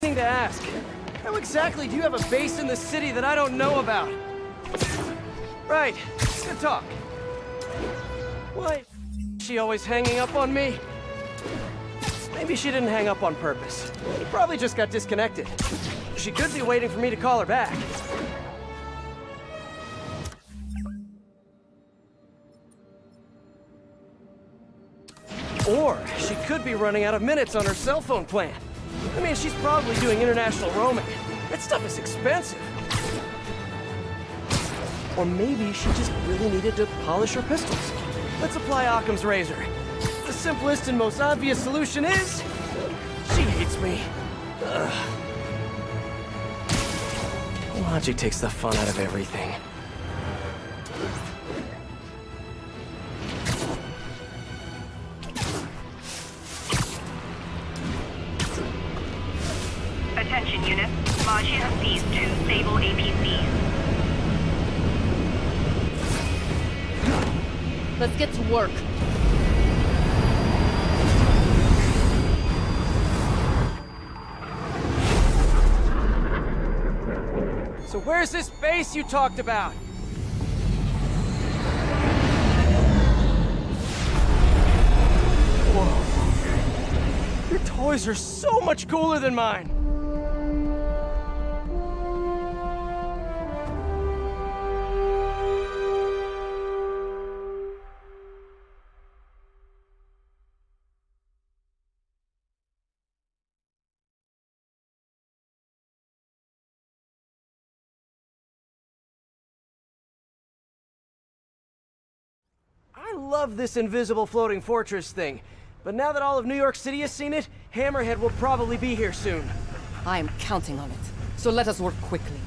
thing to ask. How exactly do you have a base in the city that I don't know about? Right, good talk. Why she always hanging up on me? Maybe she didn't hang up on purpose. He probably just got disconnected. She could be waiting for me to call her back. Or she could be running out of minutes on her cell phone plan. I mean, she's probably doing international roaming. That stuff is expensive. Or maybe she just really needed to polish her pistols. Let's apply Occam's razor. The simplest and most obvious solution is... She hates me. Ugh. Logic takes the fun out of everything. Unit. Maji two stable APCs. Let's get to work. So where's this base you talked about? Whoa. Your toys are so much cooler than mine. Love this invisible floating fortress thing. But now that all of New York City has seen it, Hammerhead will probably be here soon. I am counting on it. So let us work quickly.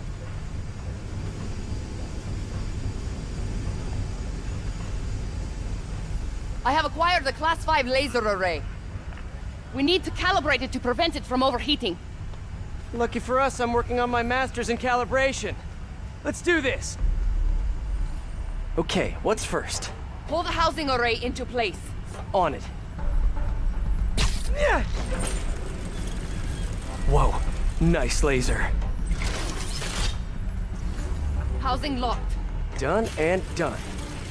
I have acquired the Class 5 laser array. We need to calibrate it to prevent it from overheating. Lucky for us, I'm working on my master's in calibration. Let's do this! Okay, what's first? Pull the housing array into place. On it. Yeah. Whoa, nice laser. Housing locked. Done and done.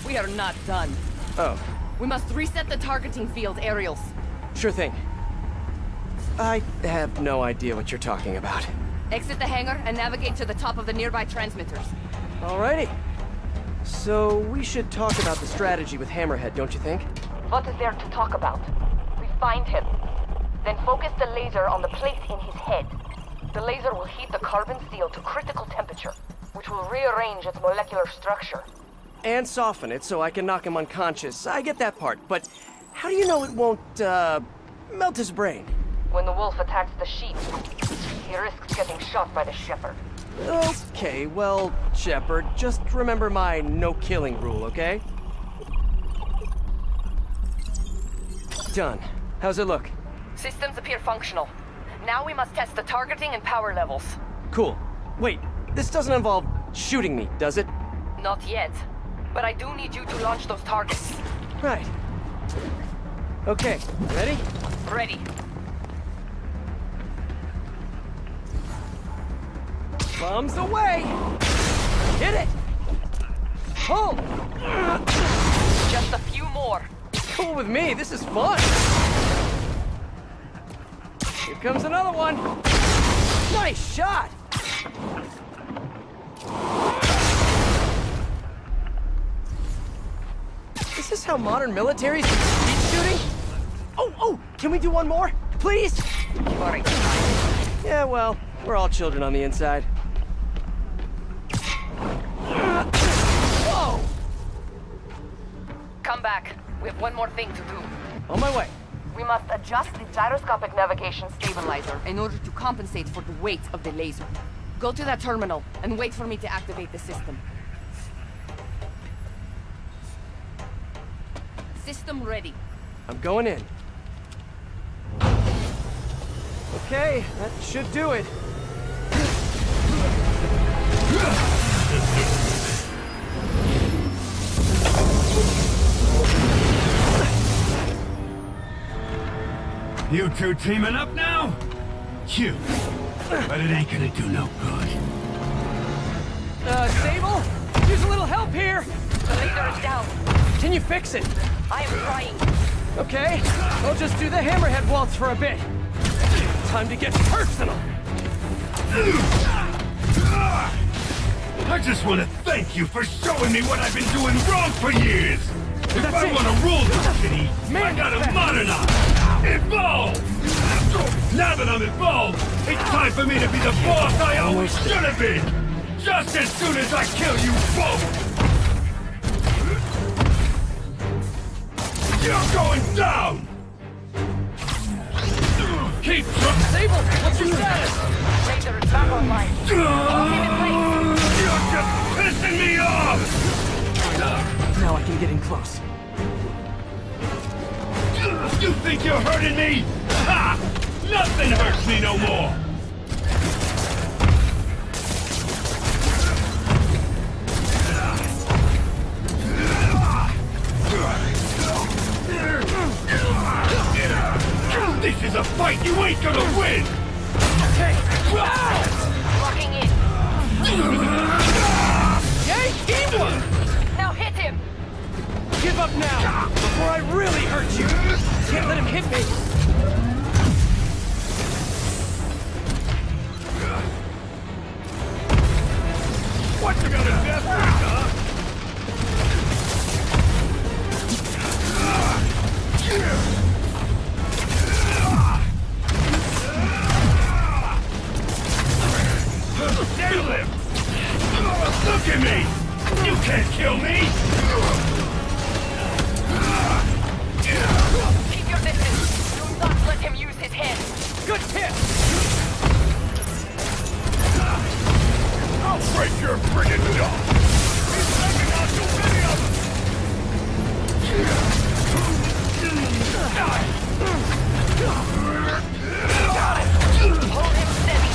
We are not done. Oh, We must reset the targeting field aerials. sure thing. I have no idea what you're talking about. Exit the hangar and navigate to the top of the nearby transmitters. Alrighty. So, we should talk about the strategy with Hammerhead, don't you think? What is there to talk about? We find him. Then focus the laser on the plate in his head. The laser will heat the carbon steel to critical temperature, which will rearrange its molecular structure. And soften it so I can knock him unconscious. I get that part, but how do you know it won't, uh, melt his brain? When the wolf attacks the sheep, he risks getting shot by the shepherd. Okay, well, Shepard, just remember my no-killing rule, okay? Done. How's it look? Systems appear functional. Now we must test the targeting and power levels. Cool. Wait, this doesn't involve shooting me, does it? Not yet. But I do need you to launch those targets. Right. Okay, ready? Ready. Bombs away! Hit it! Pull! Just a few more. Cool with me, this is fun! Here comes another one! Nice shot! Is this how modern militaries teach shooting? Oh, oh! Can we do one more? Please? Yeah, well, we're all children on the inside. We have one more thing to do. On my way. We must adjust the gyroscopic navigation Stabilizer in order to compensate for the weight of the laser. Go to that terminal and wait for me to activate the system. System ready. I'm going in. Okay, that should do it. You two teaming up now? Phew. But it ain't gonna do no good. Uh, Sable? Use a little help here! The laser is down. Can you fix it? I am trying. Okay, I'll just do the hammerhead waltz for a bit. Time to get personal! I just want to thank you for showing me what I've been doing wrong for years! If That's I want to rule this city, I gotta that- modernize! Evolve! Now that I'm involved, it's time for me to be the boss I always should have been! Just as soon as I kill you both! You're going down! Keep trying! Sable, what's your status? Laser is back online. Hold him in place. You're just pissing me off! Now I can get in close. You think you're hurting me? Ha! Nothing hurts me no more! This is a fight you ain't gonna win! Okay. Locking in. Give up now, before I really hurt you! Can't let him hit me! What you got a death break your friggin' jaw! He's taking out too many of them! Hold him steady.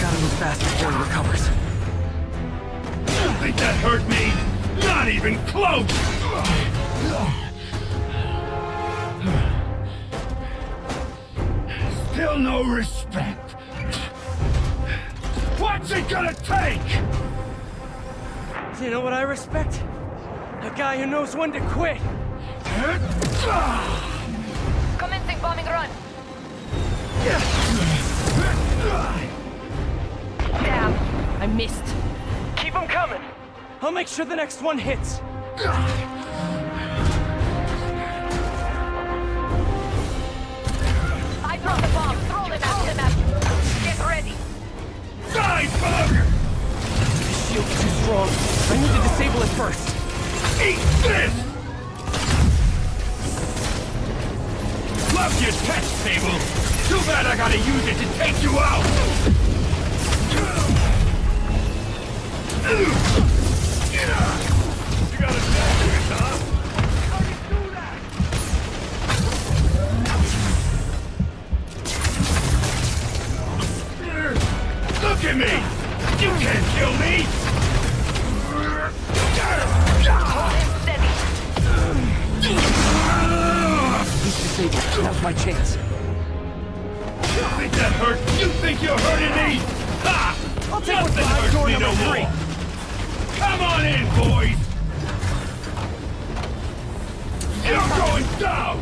Gotta move fast before he recovers. Think that hurt me? Not even close! Still no respect. What's it gonna take? You know what I respect? A guy who knows when to quit. Commencing bombing run. Damn. I missed. Keep him coming! I'll make sure the next one hits. I'll take what's Nothing behind hurts door me number no three. more. Come on in, boys! You're going down!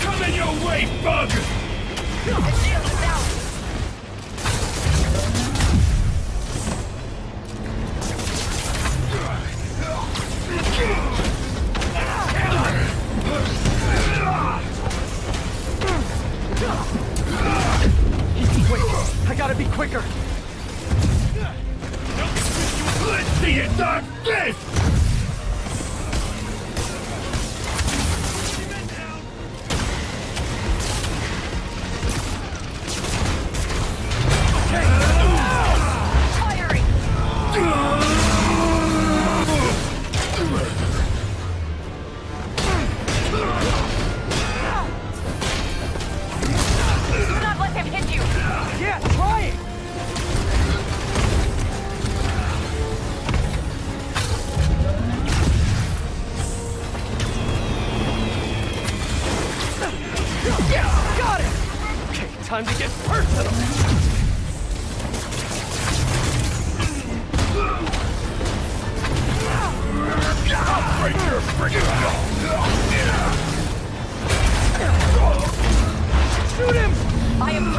Coming your way, bug! The quicker. Let's see it done this! Shoot him! I am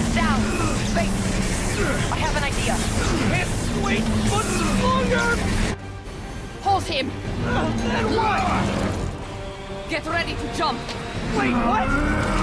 is down! Wait! I have an idea. Can't wait much! Hold him! And what? Get ready to jump! Wait, what?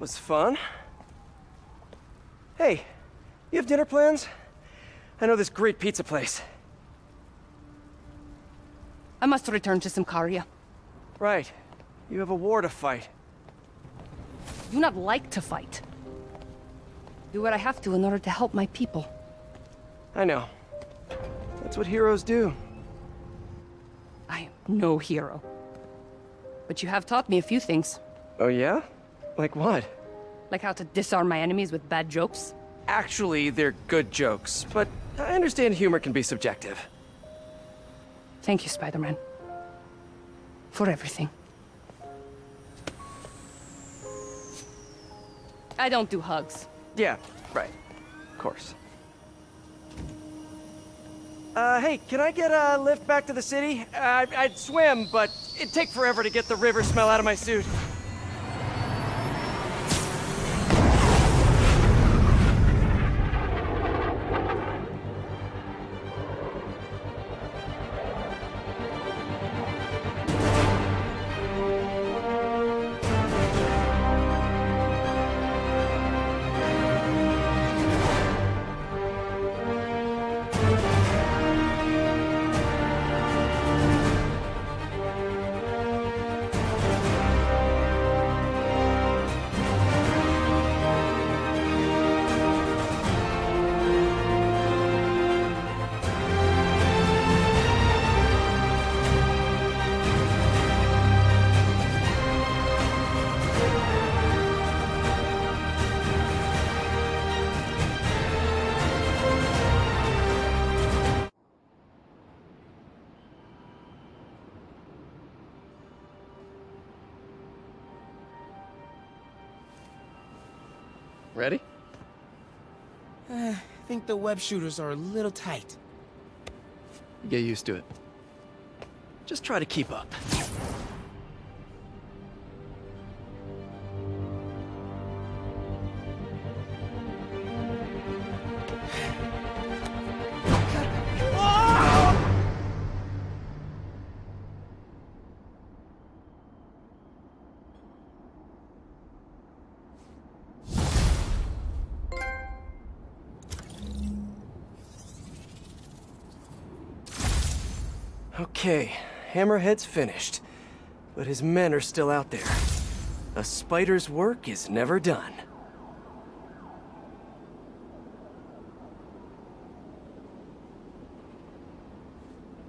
That was fun. Hey, you have dinner plans? I know this great pizza place. I must return to Symkaria. Right. You have a war to fight. Do not like to fight. Do what I have to in order to help my people. I know. That's what heroes do. I am no hero. But you have taught me a few things. Oh yeah? Like what? Like how to disarm my enemies with bad jokes. Actually, they're good jokes, but I understand humor can be subjective. Thank you, Spider-Man. For everything. I don't do hugs. Yeah, right. Of course. Uh, hey, can I get a lift back to the city? Uh, I'd swim, but it'd take forever to get the river smell out of my suit. Ready? I think the web shooters are a little tight. Get used to it. Just try to keep up. Okay, Hammerhead's finished. But his men are still out there. A spider's work is never done.